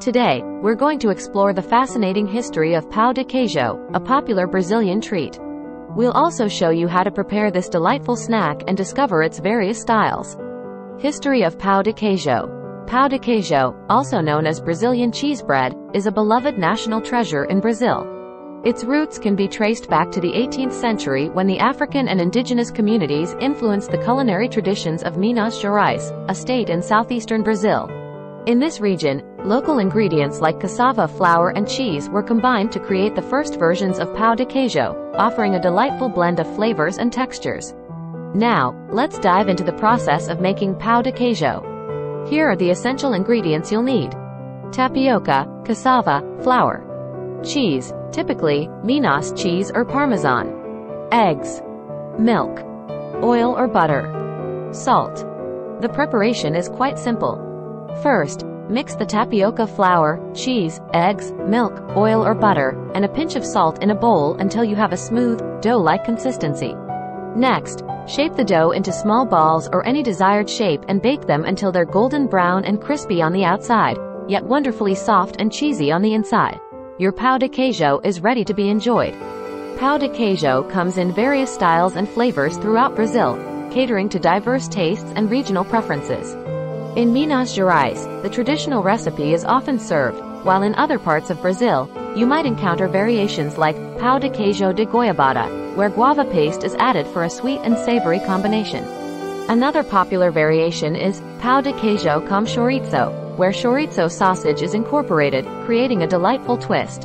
Today, we're going to explore the fascinating history of pão de queijo, a popular Brazilian treat. We'll also show you how to prepare this delightful snack and discover its various styles. History of pão de queijo. Pão de queijo, also known as Brazilian cheese bread, is a beloved national treasure in Brazil. Its roots can be traced back to the 18th century when the African and indigenous communities influenced the culinary traditions of Minas Gerais, a state in southeastern Brazil. In this region, local ingredients like cassava flour and cheese were combined to create the first versions of pão de queijo, offering a delightful blend of flavors and textures. Now, let's dive into the process of making pão de queijo. Here are the essential ingredients you'll need. Tapioca, cassava, flour. Cheese, typically, Minas cheese or Parmesan. Eggs. Milk. Oil or butter. Salt. The preparation is quite simple. First, mix the tapioca flour, cheese, eggs, milk, oil or butter, and a pinch of salt in a bowl until you have a smooth, dough-like consistency. Next, shape the dough into small balls or any desired shape and bake them until they're golden brown and crispy on the outside, yet wonderfully soft and cheesy on the inside. Your pão de queijo is ready to be enjoyed. Pão de queijo comes in various styles and flavors throughout Brazil, catering to diverse tastes and regional preferences. In Minas Gerais, the traditional recipe is often served, while in other parts of Brazil, you might encounter variations like pão de queijo de goiabada, where guava paste is added for a sweet and savory combination. Another popular variation is pão de queijo com chorizo, where chorizo sausage is incorporated, creating a delightful twist.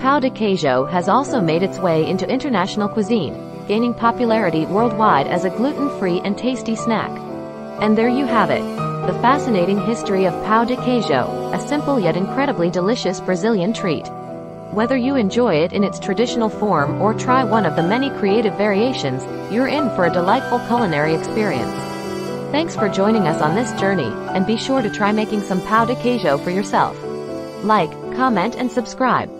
Pão de queijo has also made its way into international cuisine, gaining popularity worldwide as a gluten-free and tasty snack. And there you have it, the fascinating history of pão de queijo, a simple yet incredibly delicious Brazilian treat. Whether you enjoy it in its traditional form or try one of the many creative variations, you're in for a delightful culinary experience. Thanks for joining us on this journey, and be sure to try making some pão de queijo for yourself. Like, comment and subscribe.